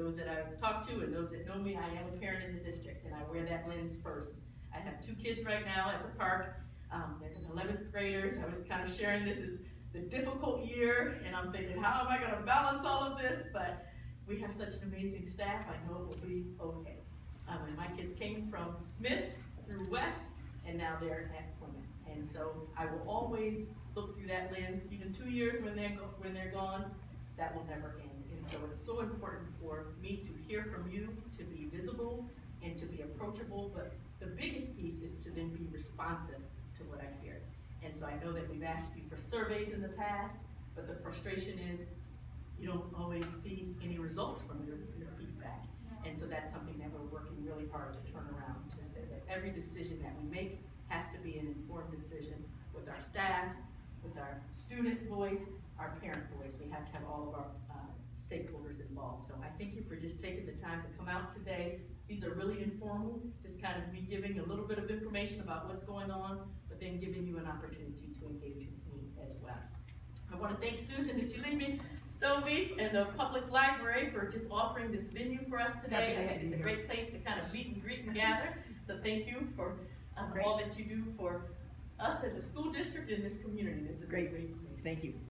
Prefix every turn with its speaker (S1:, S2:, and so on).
S1: those that I've talked to and those that know me, I am a parent in the district, and I wear that lens first. I have two kids right now at the park, um, they're eleventh graders, I was kind of sharing this is the difficult year, and I'm thinking, how am I gonna balance all of this? But we have such an amazing staff, I know it will be okay. Um, and my kids came from Smith through West, and now they're at Plymouth. And so I will always look through that lens, even two years when they're, when they're gone, that will never end. And so it's so important for me to hear from you, to be visible, and to be approachable, but the biggest piece is to then be responsive to what I hear. And so I know that we've asked you for surveys in the past, but the frustration is you don't always see any results from your, your feedback. And so that's something that we're working really hard to turn around, to say that every decision that we make has to be an informed decision with our staff, with our student voice, our parent voice. We have to have all of our uh, stakeholders involved. So I thank you for just taking the time to come out today. These are really informal, just kind of me giving a little bit of information about what's going on, but then giving you an opportunity to engage with me as well. I want to thank Susan that you leave me Stovey and the Public Library for just offering this venue for us today. I think it's a great place to kind of meet and greet and gather. So thank you for um, all that you do for us as a school district in this community. This is a
S2: Great.
S1: great place.
S2: Thank you.